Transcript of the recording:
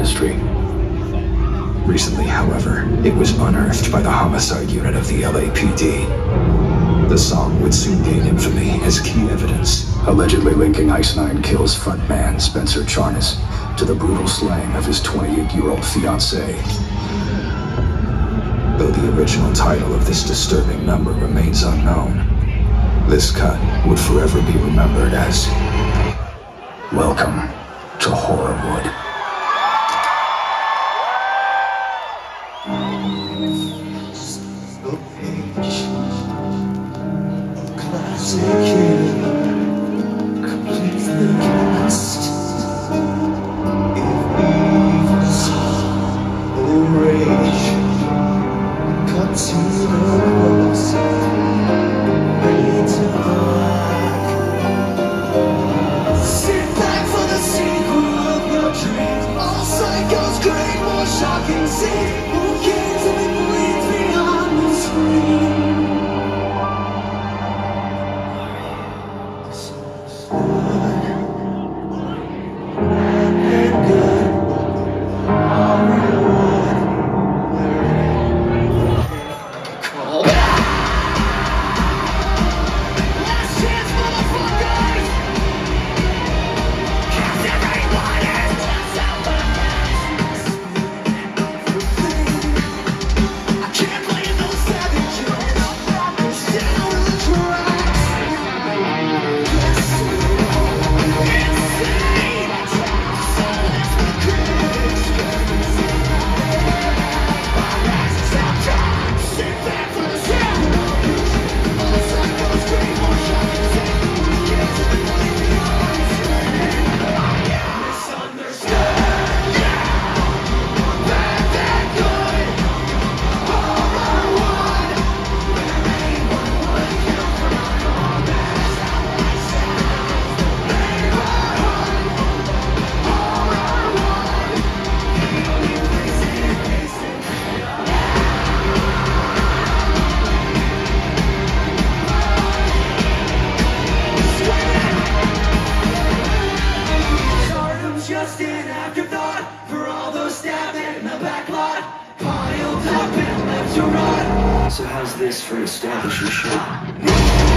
industry. Recently, however, it was unearthed by the homicide unit of the LAPD. The song would soon gain infamy as key evidence, allegedly linking Ice Nine Kills frontman Spencer Charnas to the brutal slaying of his 28-year-old fiancée. Though the original title of this disturbing number remains unknown, this cut would forever be remembered as Welcome to Horrorwood. Sit Piled up and left to rot. So how's this for establishing shit? Ah,